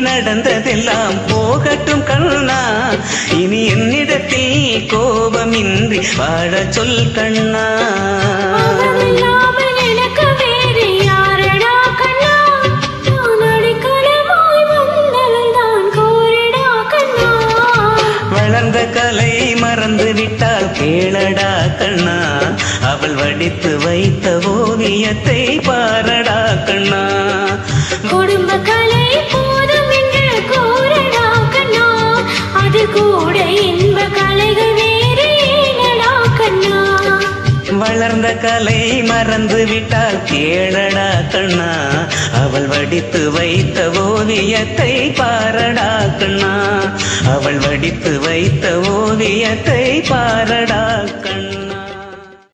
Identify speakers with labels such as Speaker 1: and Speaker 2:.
Speaker 1: நடந்ததெல்லாம் போகட்டும் கண்ணா. இனி என்னிடத்தில் கோபமின்றி வாழ சொல் கண்ணா. வளர்ந்த கலை மறந்து விட்டால் கேளடா கண்ணா. அவள் வடித்து வைத்த ஓவியத்தை பாரடா கண்ணா.
Speaker 2: குடும்ப அது கூட இன்ப கலைகள் வேறு கண்ணா?
Speaker 1: வளர்ந்த கலை மறந்து விட்டால் கேளடா கண்ணா? அவள் வடித்து வைத்த ஓவியத்தை பாரடா கண்ணா? அவள் வடித்து வைத்த ஓவியத்தை பாரடா கண்ணா?